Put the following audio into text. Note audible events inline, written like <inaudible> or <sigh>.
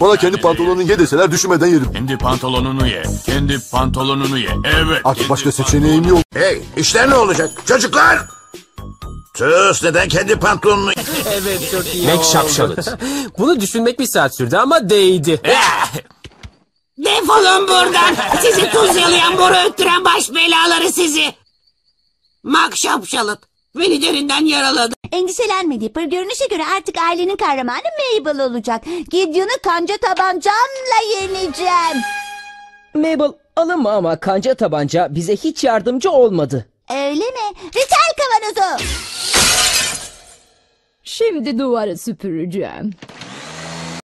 Bana kendi pantolonunu ye deseler düşünmeden yerim. Kendi pantolonunu ye. Kendi pantolonunu ye. Evet. Artık başka seçeneğim yok. Hey işler ne olacak? Çocuklar! Sus neden kendi pantolonunu... Evet çok iyi Mac şapşalıt. <laughs> Bunu düşünmek bir saat sürdü ama değdi. <laughs> Defolun buradan. Sizi tuz yalayan boru öttüren baş belaları sizi. Mak şapşalıt. Beni derinden yaraladı. Endişelenme Dipper. Görünüşe göre artık ailenin kahramanı Mabel olacak. Gideon'u kanca tabancamla yeneceğim. Mabel alınma ama kanca tabanca bize hiç yardımcı olmadı. Öyle mi? Ritel kavanozu. Şimdi duvarı süpüreceğim.